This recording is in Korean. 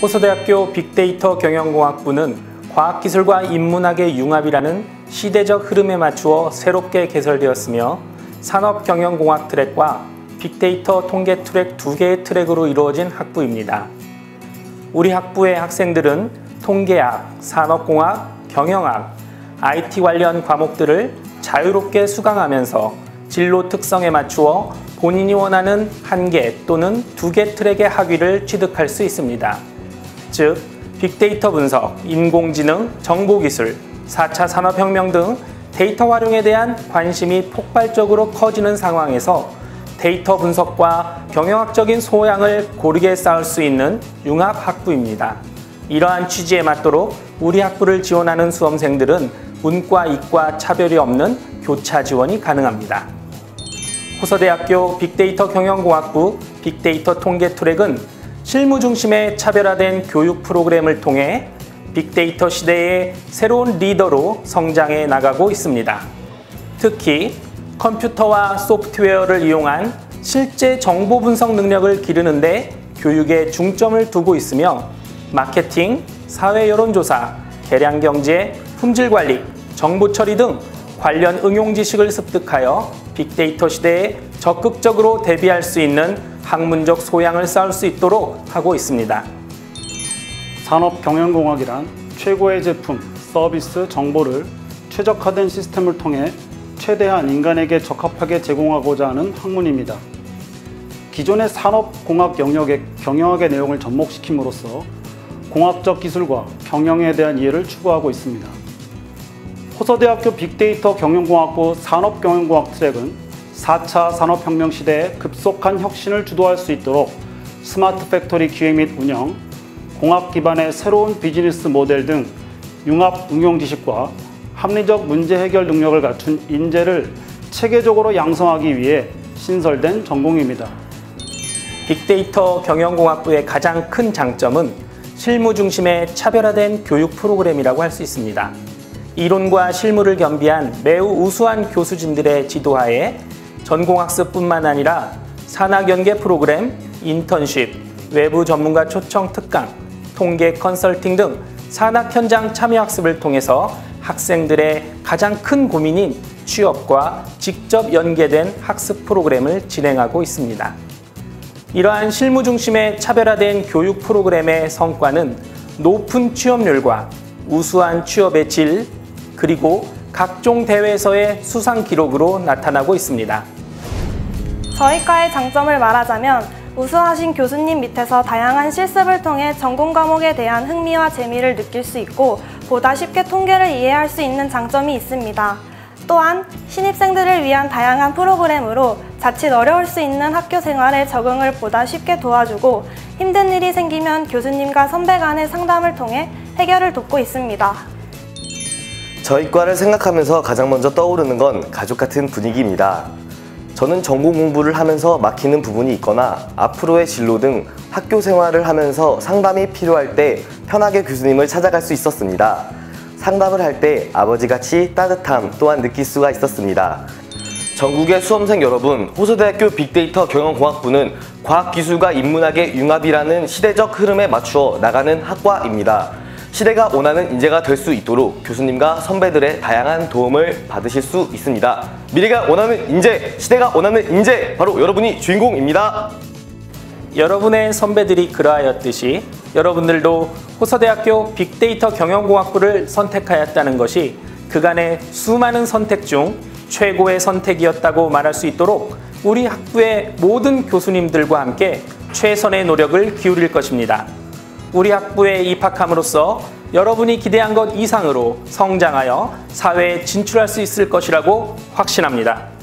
호서대학교 빅데이터 경영공학부는 과학기술과 인문학의 융합이라는 시대적 흐름에 맞추어 새롭게 개설되었으며 산업경영공학 트랙과 빅데이터 통계 트랙 두 개의 트랙으로 이루어진 학부입니다. 우리 학부의 학생들은 통계학, 산업공학, 경영학, IT 관련 과목들을 자유롭게 수강하면서 진로 특성에 맞추어 본인이 원하는 한 개 또는 두 개 트랙의 학위를 취득할 수 있습니다. 즉, 빅데이터 분석, 인공지능, 정보기술, 4차 산업혁명 등 데이터 활용에 대한 관심이 폭발적으로 커지는 상황에서 데이터 분석과 경영학적인 소양을 고르게 쌓을 수 있는 융합 학부입니다. 이러한 취지에 맞도록 우리 학부를 지원하는 수험생들은 문과, 이과 차별이 없는 교차 지원이 가능합니다. 호서대학교 빅데이터 경영공학부 빅데이터 통계 트랙은 실무 중심의 차별화된 교육 프로그램을 통해 빅데이터 시대의 새로운 리더로 성장해 나가고 있습니다. 특히 컴퓨터와 소프트웨어를 이용한 실제 정보 분석 능력을 기르는데 교육에 중점을 두고 있으며 마케팅, 사회 여론조사, 개량 경제, 품질 관리, 정보 처리 등 관련 응용 지식을 습득하여 빅데이터 시대에 적극적으로 대비할 수 있는 학문적 소양을 쌓을 수 있도록 하고 있습니다. 산업경영공학이란 최고의 제품, 서비스, 정보를 최적화된 시스템을 통해 최대한 인간에게 적합하게 제공하고자 하는 학문입니다. 기존의 산업공학 영역의 경영학의 내용을 접목시킴으로써 공학적 기술과 경영에 대한 이해를 추구하고 있습니다. 호서대학교 빅데이터 경영공학부 산업경영공학 트랙은 4차 산업혁명 시대에 급속한 혁신을 주도할 수 있도록 스마트 팩토리 기획 및 운영, 공학 기반의 새로운 비즈니스 모델 등 융합 응용 지식과 합리적 문제 해결 능력을 갖춘 인재를 체계적으로 양성하기 위해 신설된 전공입니다. 빅데이터 경영공학부의 가장 큰 장점은 실무 중심의 차별화된 교육 프로그램이라고 할 수 있습니다. 이론과 실무를 겸비한 매우 우수한 교수진들의 지도하에 전공학습뿐만 아니라 산학연계 프로그램, 인턴십, 외부 전문가 초청 특강, 통계 컨설팅 등 산학 현장 참여 학습을 통해서 학생들의 가장 큰 고민인 취업과 직접 연계된 학습 프로그램을 진행하고 있습니다. 이러한 실무 중심의 차별화된 교육 프로그램의 성과는 높은 취업률과 우수한 취업의 질, 그리고 각종 대회에서의 수상 기록으로 나타나고 있습니다. 저희 과의 장점을 말하자면 우수하신 교수님 밑에서 다양한 실습을 통해 전공 과목에 대한 흥미와 재미를 느낄 수 있고 보다 쉽게 통계를 이해할 수 있는 장점이 있습니다. 또한 신입생들을 위한 다양한 프로그램으로 자칫 어려울 수 있는 학교 생활에 적응을 보다 쉽게 도와주고 힘든 일이 생기면 교수님과 선배 간의 상담을 통해 해결을 돕고 있습니다. 저희 과를 생각하면서 가장 먼저 떠오르는 건 가족 같은 분위기입니다. 저는 전공 공부를 하면서 막히는 부분이 있거나 앞으로의 진로 등 학교 생활을 하면서 상담이 필요할 때 편하게 교수님을 찾아갈 수 있었습니다. 상담을 할 때 아버지같이 따뜻함 또한 느낄 수가 있었습니다. 전국의 수험생 여러분, 호서대학교 빅데이터 경영공학부는 과학기술과 인문학의 융합이라는 시대적 흐름에 맞추어 나가는 학과입니다. 시대가 원하는 인재가 될 수 있도록 교수님과 선배들의 다양한 도움을 받으실 수 있습니다. 미래가 원하는 인재, 시대가 원하는 인재, 바로 여러분이 주인공입니다. 여러분의 선배들이 그러하였듯이 여러분들도 호서대학교 빅데이터 경영공학부를 선택하였다는 것이 그간의 수많은 선택 중 최고의 선택이었다고 말할 수 있도록 우리 학부의 모든 교수님들과 함께 최선의 노력을 기울일 것입니다. 우리 학부에 입학함으로써 여러분이 기대한 것 이상으로 성장하여 사회에 진출할 수 있을 것이라고 확신합니다.